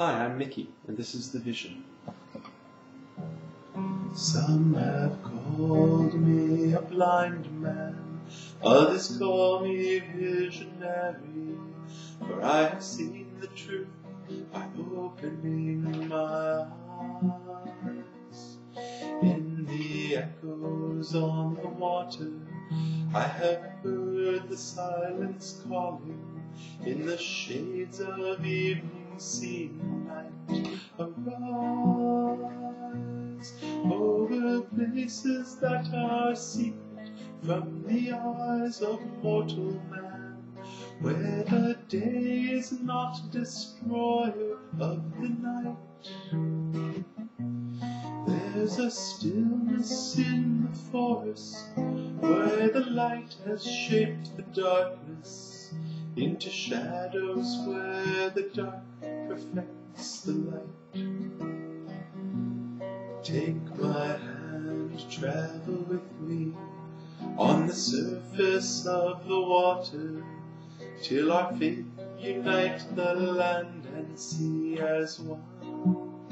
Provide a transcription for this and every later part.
Hi, I'm Mickey, and this is The Vision. Some have called me a blind man, others call me visionary, for I have seen the truth by opening my eyes. In the echoes on the water, I have heard the silence calling. In the shades of evening, seen night arise over places that are secret from the eyes of mortal man, where the day is not destroyer of the night. There's a stillness in the forest where the light has shaped the darkness into shadows where the dark perfects the light. Take my hand, travel with me on the surface of the water till our faith unite the land and sea as one.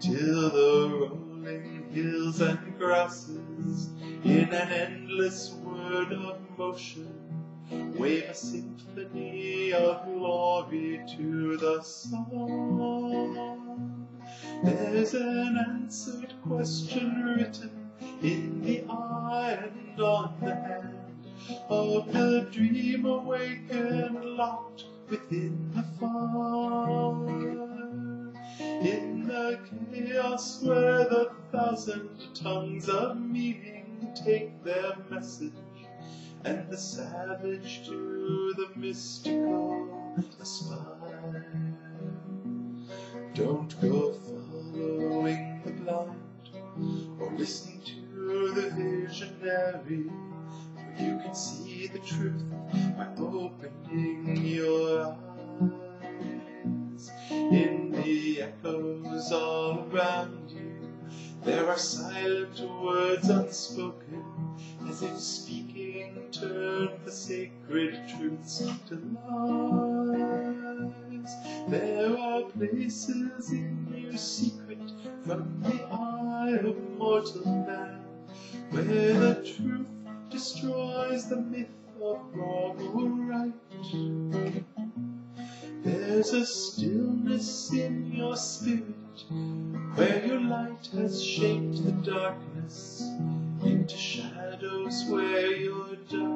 Till the rolling hills and grasses in an endless word of motion wave a symphony of glory to the sun. There's an answered question written in the eye and on the hand of the dream awakened, locked within the fire. In the chaos where the thousand tongues of meaning take their message, and the savage to the mystical aspire. Don't go following the blind or listening to the visionary, for you can see the truth by opening your eyes. In the echoes all around you, there are silent words unspoken, as if speaking turned the sacred truths to lies. There are places in you secret from the eye of mortal man, where the truth destroys the myth of wrong or right. There's a stillness in your spirit where your light has shaped the darkness into shadows where your dark